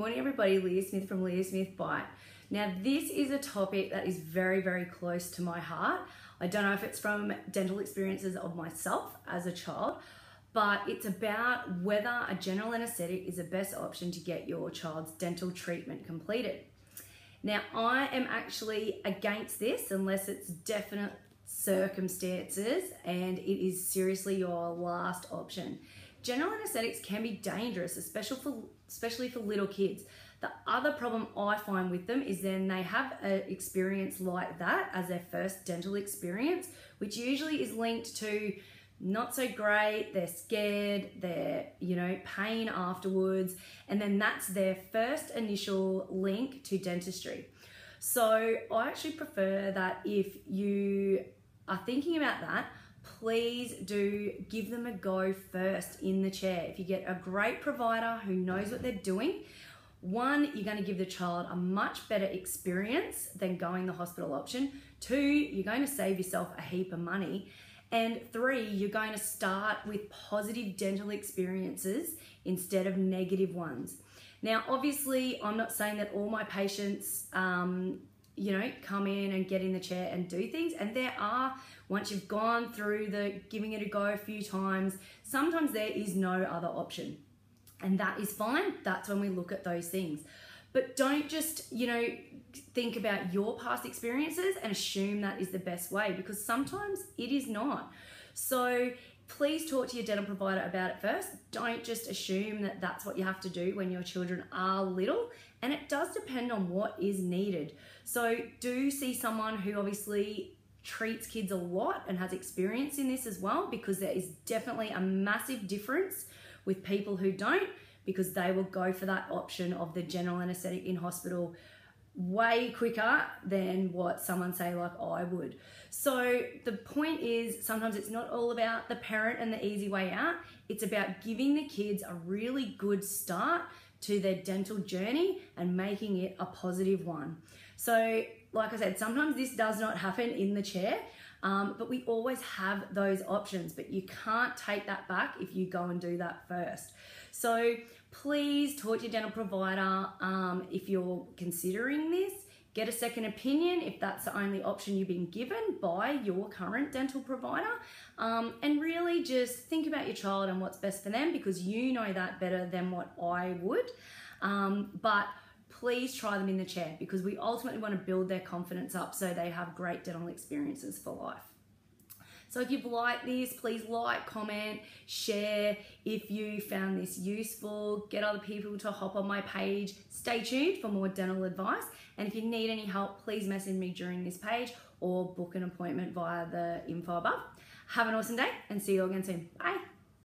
Morning, everybody. Leah Smith from Leah Smith Bite. Now, this is a topic that is very, very close to my heart. I don't know if it's from dental experiences of myself as a child, but it's about whether a general anesthetic is the best option to get your child's dental treatment completed. Now, I am actually against this unless it's definite circumstances and it is seriously your last option. General anesthetics can be dangerous, especially for, especially for little kids. The other problem I find with them is then they have an experience like that as their first dental experience, which usually is linked to not so great, they're scared, they're, you know, pain afterwards, and then that's their first initial link to dentistry. So I actually prefer that if you are thinking about that, please do give them a go first in the chair. If you get a great provider who knows what they're doing, one, you're going to give the child a much better experience than going the hospital option. Two, you're going to save yourself a heap of money. And three, you're going to start with positive dental experiences instead of negative ones. Now, obviously, I'm not saying that all my patients um, you know, come in and get in the chair and do things. And there are, once you've gone through the giving it a go a few times, sometimes there is no other option. And that is fine. That's when we look at those things. But don't just, you know, think about your past experiences and assume that is the best way because sometimes it is not. So please talk to your dental provider about it first. Don't just assume that that's what you have to do when your children are little. And it does depend on what is needed. So do see someone who obviously treats kids a lot and has experience in this as well because there is definitely a massive difference with people who don't because they will go for that option of the general anesthetic in hospital way quicker than what someone say like I would. So the point is sometimes it's not all about the parent and the easy way out. It's about giving the kids a really good start to their dental journey and making it a positive one. So like I said, sometimes this does not happen in the chair, um, but we always have those options, but you can't take that back if you go and do that first. So please talk to your dental provider um, if you're considering this. Get a second opinion if that's the only option you've been given by your current dental provider. Um, and really just think about your child and what's best for them because you know that better than what I would. Um, but please try them in the chair because we ultimately want to build their confidence up so they have great dental experiences for life. So if you've liked this, please like, comment, share. If you found this useful, get other people to hop on my page. Stay tuned for more dental advice. And if you need any help, please message me during this page or book an appointment via the info above. Have an awesome day and see you all again soon. Bye.